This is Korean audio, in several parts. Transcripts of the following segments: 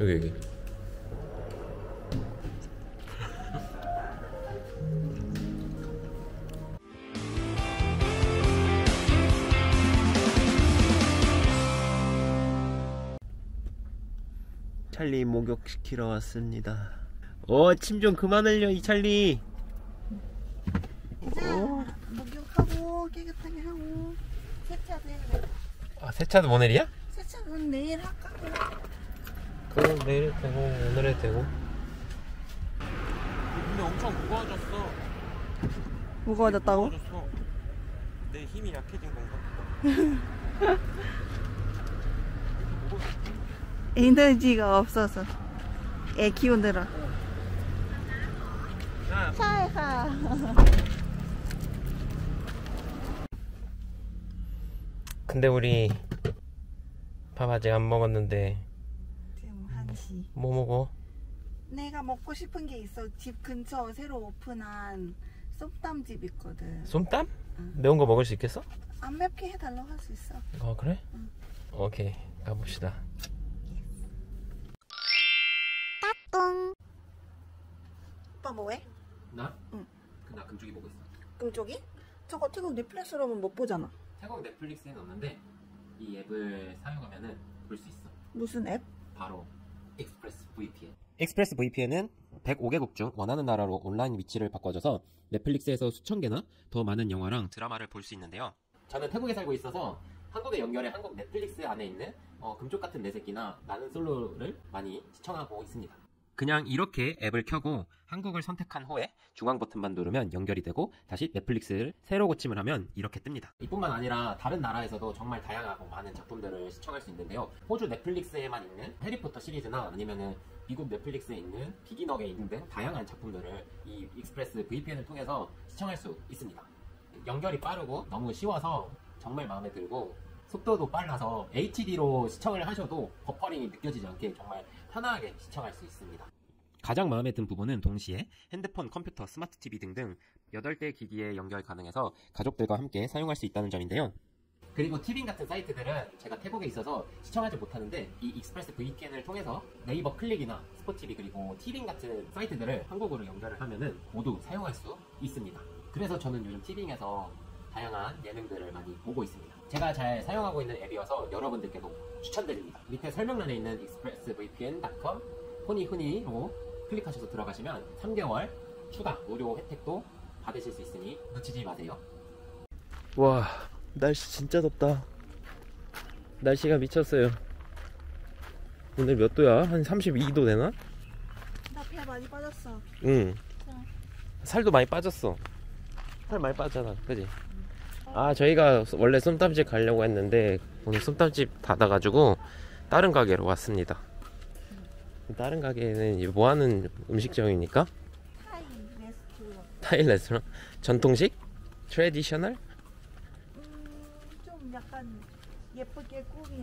여기 여기. 찰리 목욕시키러 왔습니다. 오, 침좀 그만 흘려, 이 찰리. 오. 목욕하고 깨끗하게 하고 세차도. 아, 세차도 오늘이야? 세차는 내일 할까? 그럼 내일 되고, 오늘 해도 되고. 근데 엄청 무거워졌어. 무거워졌다고? 무거워졌어. 내 힘이 약해진 건가? 에너지가 없어서 애 키우느라 야, 차에가 근데 우리 밥 아직 안 먹었는데 지금 한시 뭐 먹어? 내가 먹고 싶은 게 있어 집 근처 새로 오픈한 쏨땀집 있거든 쏨땀? 응. 매운 거 먹을 수 있겠어? 안 맵게 해달라고 할 수 있어 어 그래? 응. 오케이 가봅시다 오빠 뭐해? 나? 응. 나 금쪽이 보고 있어 금쪽이? 저거 태국 넷플릭스로는 못 보잖아 태국 넷플릭스에는 없는데 이 앱을 사용하면은 볼 수 있어 무슨 앱? 바로 Express VPN Express VPN은 105개국 중 원하는 나라로 온라인 위치를 바꿔줘서 넷플릭스에서 수천 개나 더 많은 영화랑 드라마를 볼 수 있는데요. 저는 태국에 살고 있어서 한국에 연결해 한국 넷플릭스 안에 있는 어, 금쪽 같은 내 새끼나 나는 솔로를 많이 시청하고 있습니다 그냥 이렇게 앱을 켜고 한국을 선택한 후에 중앙 버튼만 누르면 연결이 되고 다시 넷플릭스를 새로 고침을 하면 이렇게 뜹니다. 이뿐만 아니라 다른 나라에서도 정말 다양하고 많은 작품들을 시청할 수 있는데요. 호주 넷플릭스에만 있는 해리포터 시리즈나 아니면은 미국 넷플릭스에 있는 비기너에 있는 등 다양한 작품들을 이 Express VPN을 통해서 시청할 수 있습니다. 연결이 빠르고 너무 쉬워서 정말 마음에 들고 속도도 빨라서 HD로 시청을 하셔도 버퍼링이 느껴지지 않게 정말 편하게 시청할 수 있습니다. 가장 마음에 든 부분은 동시에 핸드폰, 컴퓨터, 스마트 TV 등등 8대 기기에 연결 가능해서 가족들과 함께 사용할 수 있다는 점인데요. 그리고 티빙 같은 사이트들은 제가 태국에 있어서 시청하지 못하는데 이 익스프레스 VPN을 통해서 네이버 클립이나 스포티비 그리고 티빙 같은 사이트들을 한국어로 연결을 하면은 모두 사용할 수 있습니다. 그래서 저는 요즘 티빙에서 다양한 예능들을 많이 보고 있습니다. 제가 잘 사용하고 있는 앱이어서 여러분들께도 추천드립니다. 밑에 설명란에 있는 expressvpn.com 호니훈이로 클릭하셔서 들어가시면 3개월 추가 무료 혜택도 받으실 수 있으니 놓치지 마세요. 와 날씨 진짜 덥다. 날씨가 미쳤어요. 오늘 몇 도야? 한 32도 되나? 나 배 많이 빠졌어 응. 응. 살도 많이 빠졌어. 살 많이 빠졌잖아, 그지? 아, 저희가 원래 쏨땀집 가려고 했는데 오늘 쏨땀집 닫아가지고 다른 가게로 왔습니다. 다른 가게는 뭐 하는 음식점입니까? 타이 레스토랑 타이 레스토랑? 전통식? traditional? 음, 좀 약간 예쁘게 꾸민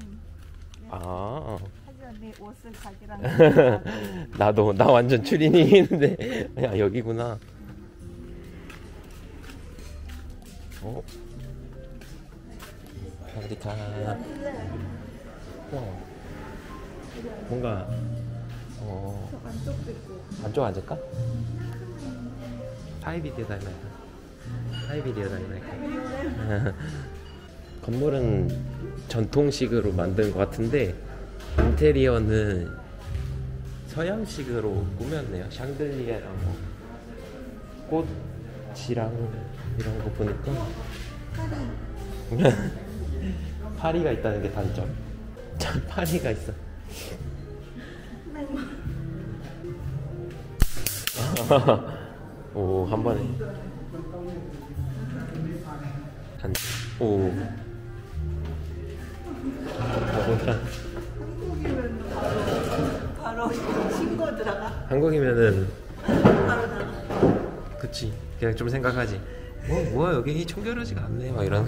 아, 하지만 내 옷을 가지랑 나도 나 완전 추리닝인데 야 여기구나. 어? 어디가? 어. 뭔가 어저 안쪽도 있고 안쪽 앉을까? 하이비디오 다이나이크 하이비디오 다이나이크 건물은 전통식으로 만든 것 같은데 인테리어는 서양식으로 꾸몄네요 샹들리에랑 뭐 꽃이랑 이런 거 보니까 파리 파리가 있다는 게 단점 참 파리가 있어 오, 한 번에. 한, 오. 가보자. 바로 신고 들어가 한국이면은, 바로 그치. 그냥 좀 생각하지. 뭐, 뭐야, 여기 청결하지가 않네. 막 이런.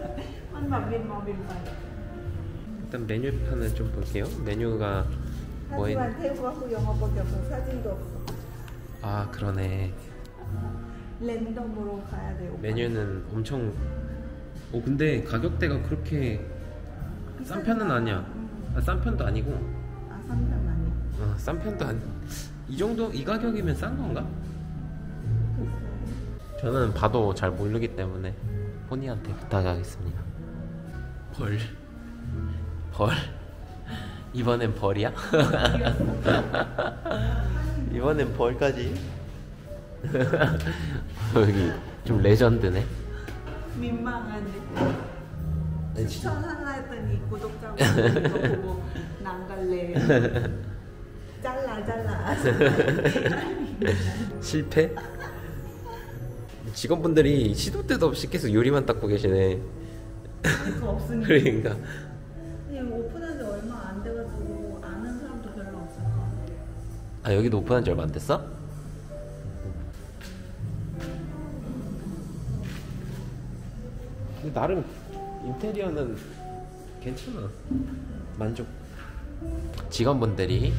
일단 메뉴판을 좀 볼게요. 메뉴가 뭐 있... 하지만 태국하고 영어밖에 없어 사진도 없어 아 그러네. 랜덤으로 가야 돼 오빠. 메뉴는 엄청. 오 근데 가격대가 그렇게 싼 편은 아니야. 음. 아, 싼 편도 아니고. 아 3편 아니 어, 싼 편도 아니. 이 정도 이 가격이면 싼 건가? 저는 봐도 잘 모르기 때문에 포니한테 부탁하겠습니다. 벌. 벌. 이번엔 벌이야? 이번엔 벌까지? 여기 좀 레전드네. 민망한 아니, 진짜. 추천하려 했더니 구독자분들 이거 보고 난 갈래 잘라 잘라 실패? 직원분들이 시도 때도 없이 계속 요리만 닦고 계시네. 그거 없으니까. 그러니까. 그냥 오픈한 지 얼마 안 돼가지고 아는 사람도 별로 거야 아 여기도 오픈한 지 얼마 안 됐어? 근데 나름 인테리어는 괜찮아. 만족. 직원분들이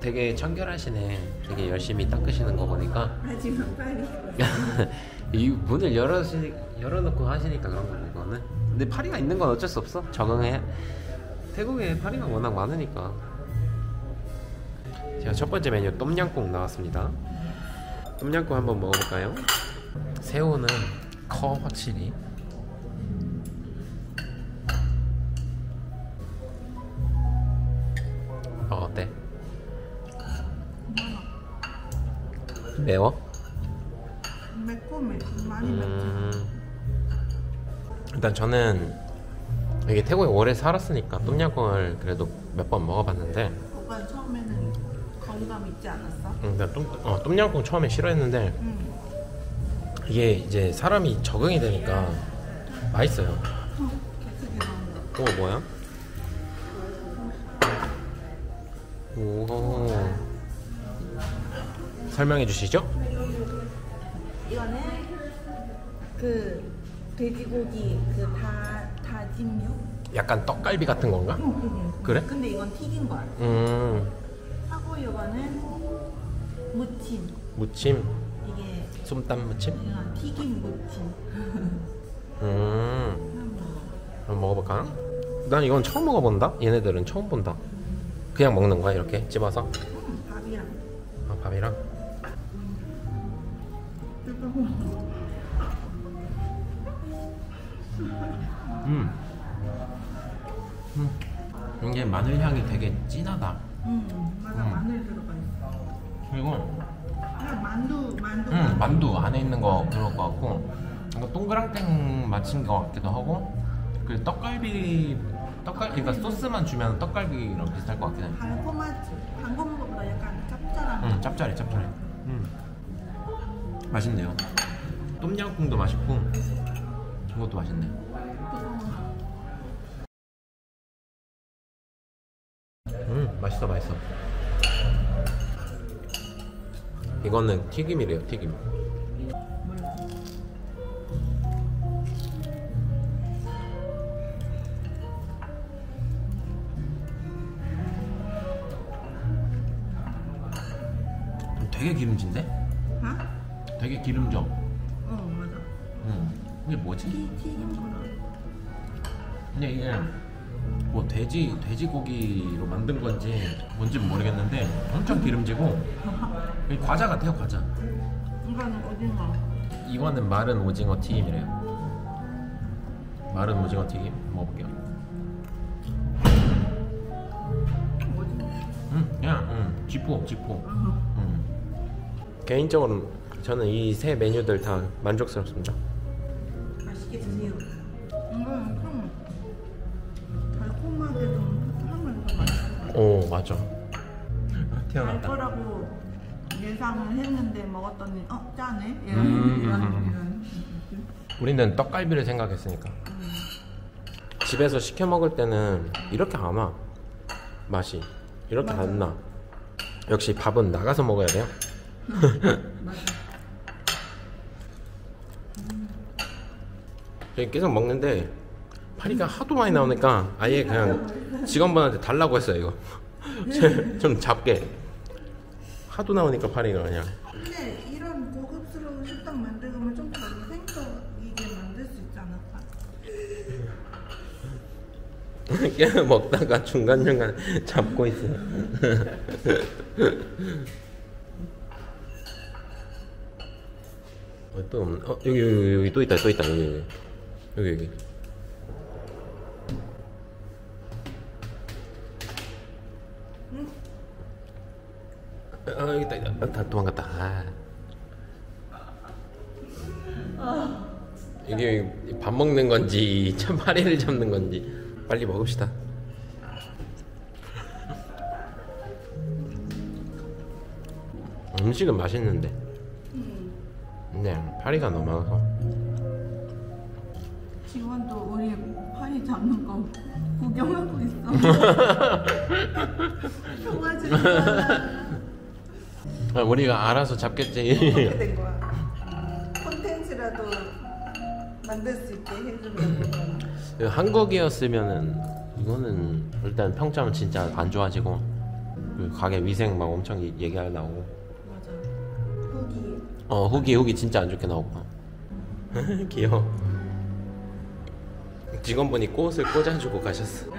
되게 청결하시네. 되게 열심히 닦으시는 거 보니까. 하지만 빨리. 이 문을 열어시, 열어놓고 하시니까 그런 거네 이거는 근데 파리가 있는 건 어쩔 수 없어 적응해 태국에 파리가 워낙 많으니까 제가 첫 번째 메뉴 똠양꿍 나왔습니다 똠양꿍 한번 먹어볼까요? 새우는 커 확실히 어, 어때? 매워? 일단 저는 이게 태국에 오래 살았으니까 똠양꿍을 그래도 몇 번 먹어봤는데 오빠 처음에는 거부감 있지 않았어? 음, 나 똠, 어, 똠양꿍 처음에 싫어했는데 응 이게 이제 사람이 적응이 되니까 맛있어요. 개쓰기 나온다 어 뭐야? 오 설명해 주시죠? 이거는 그 돼지고기 그다 다진 육 약간 떡갈비 같은 건가? 그래? 근데 이건 튀긴 거야 음 하고 이거는 무침 무침 이게 솜땀 무침? 그냥 튀김 무침 음 한번 먹어볼까? 난 이건 처음 먹어본다. 얘네들은 처음 본다. 그냥 먹는 거야 이렇게 집어서 음, 밥이랑 아, 밥이랑. 뜨거워 음. 음. 이게 마늘 향이 되게 진하다. 음 맞아 음. 마늘 들어가 있어 그리고 만두 만두 음, 만두 안에 있는 거 그럴 것 같고 뭔가 동그랑땡 맞힌 것 같기도 하고 그 떡갈비 떡갈 그러니까 소스만 주면 떡갈비랑 비슷할 것 같긴 해. 달콤하지 방금 거보다 약간 짭짤한 음, 짭짤해 짭짤해. 음. 맛있네요. 똠양꿍도 맛있고 이것도 맛있네. 음, 맛있어 맛있어. 이거는 튀김이래요 튀김. 되게 기름진데? 어? 되게 기름져. 이게 뭐지? 튀, 튀긴 근데 이게 뭐 돼지 돼지고기로 만든 건지 뭔지는 모르겠는데 엄청 기름지고 이게 과자 같아요 과자. 이거는 오징어 이거는 마른 오징어 튀김이래요. 마른 오징어 튀김 먹어볼게요. 음, 그냥 음, 지포 지포. 어허. 음. 개인적으로 저는 이 세 메뉴들 다 만족스럽습니다. 맞아. 달 태어났다. 거라고 예상을 했는데 먹었더니 어 짜네 이런 음, 이런 음, 음. 이런 우리는 떡갈비를 생각했으니까. 집에서 시켜 먹을 때는 이렇게 안 와. 맛이 이렇게 맞아. 안 나. 역시 밥은 나가서 먹어야 돼요. 저희 계속 먹는데 파리가 하도 많이 나오니까 아예 그냥 직원분한테 달라고 했어요 이거 좀 잡게. 하도 나오니까 파리가 그냥. 근데 이런 고급스러운 식당 만들면 좀 다른 생각이게 만들 수 있지 않을까? 계속 먹다가 중간중간 잡고 있어요. 어, 또. 어 여기 여기 여기 또 있다 또 있다. 여기 여기 여기 아 여기 있다 있다 다 도망갔다 아. 이게 밥 먹는 건지 참 파리를 잡는 건지 빨리 먹읍시다 음식은 맛있는데 근데 파리가 너무 많아서 직원도 우리 파리 잡는 거 구경하고 있어. 도와주지 마. 아, 우리가 알아서 잡겠지 된 거야? 콘텐츠라도 만들 수 있게 해주면 한국이었으면은 이거는 일단 평점 진짜 안 좋아지고 그 가게 위생 막 엄청 이- 얘기할 나오고 맞아. 후기. 어 후기 후기 진짜 안 좋게 나오고 귀여워 직원분이 꽃을 꽂아주고 가셨어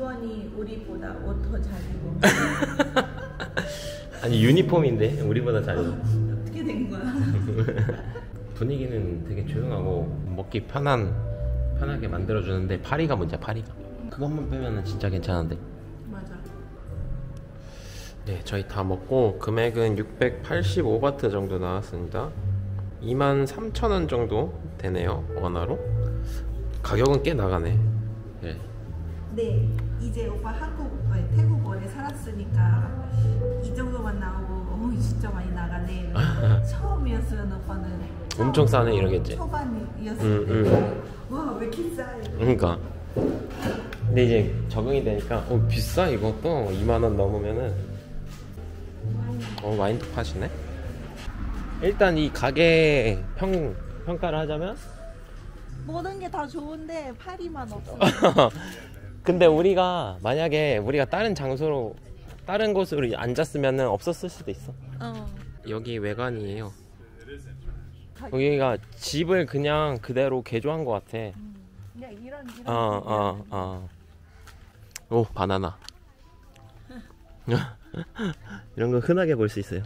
직원이 우리보다 옷 더 잘 입어. 아니 유니폼인데? 우리보다 잘 입어 어떻게 된 거야? 분위기는 되게 조용하고 먹기 편한 편하게 만들어주는데 파리가 문제야 파리가. 그것만 빼면은 진짜 괜찮은데? 맞아. 네 저희 다 먹고 금액은 685바트 정도 나왔습니다. 23,000원 정도 되네요 원화로. 가격은 꽤 나가네. 네. 네, 이제 오빠 한국, 아니, 태국 오래 살았으니까 이 정도만 나오고, 어, 진짜 많이 나가네. 처음이었으면 오빠는 엄청 싸네 이러겠지 초반이었을 음, 때, 음. 와, 왜 이렇게 싸? 그러니까 근데 이제 적응이 되니까 어 비싸 이것도 2만 원 넘으면은 어 와인도 파시네 일단 이 가게 평, 평가를 하자면 모든 게 다 좋은데 파리만 없어. 근데 우리가 만약에 우리가 다른 장소로 다른 곳으로 앉았으면은 없었을 수도 있어 어. 여기 외관이에요 여기가 집을 그냥 그대로 개조한 것 같아 그냥 이런 이런. 어, 어, 어. 오, 바나나. 이런 거 흔하게 볼 수 있어요.